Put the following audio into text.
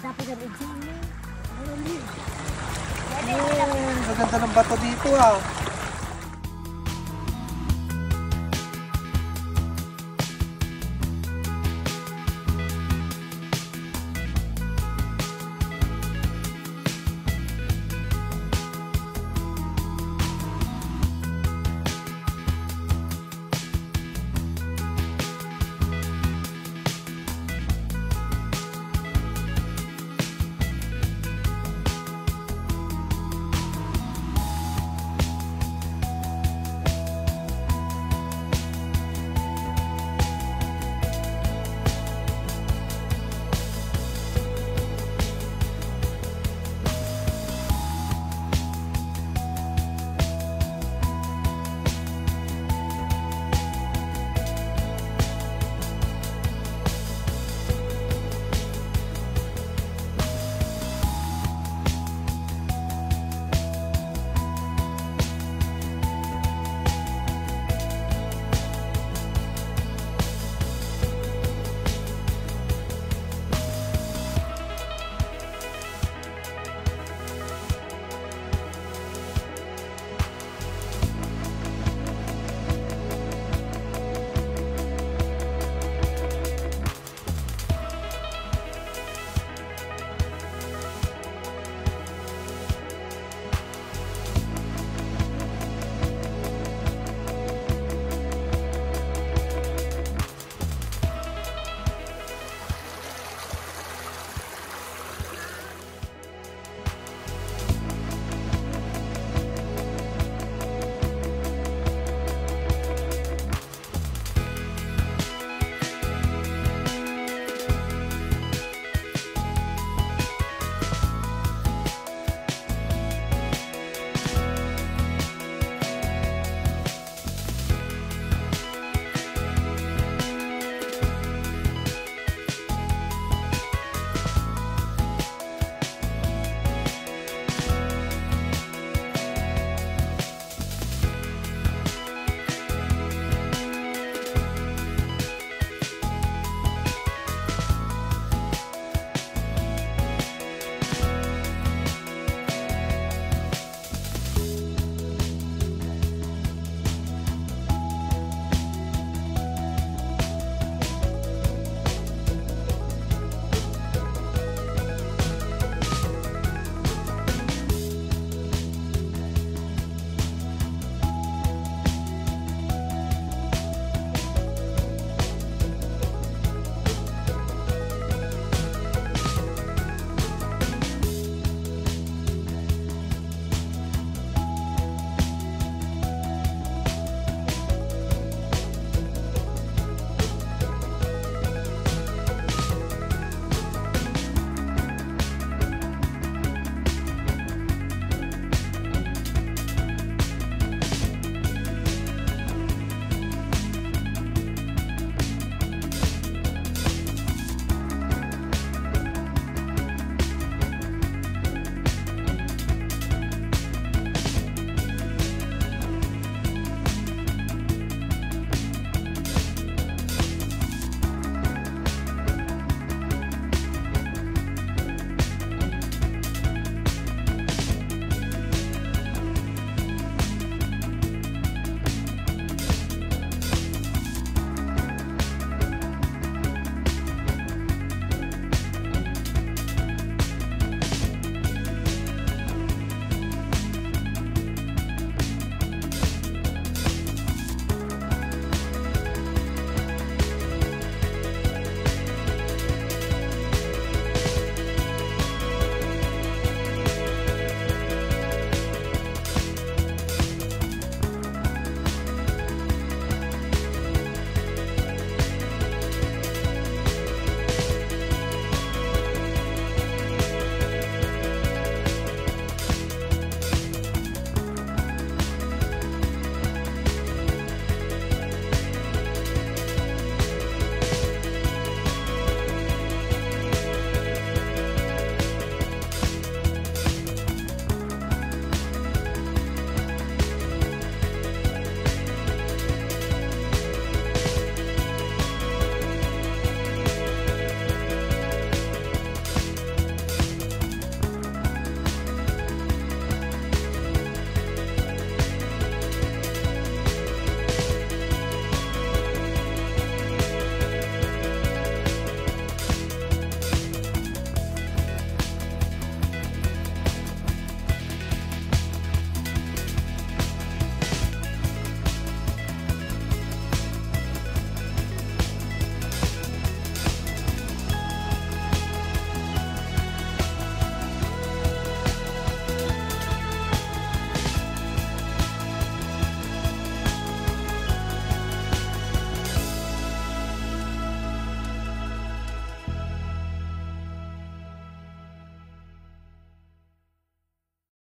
Ang ganda ng bato dito ah.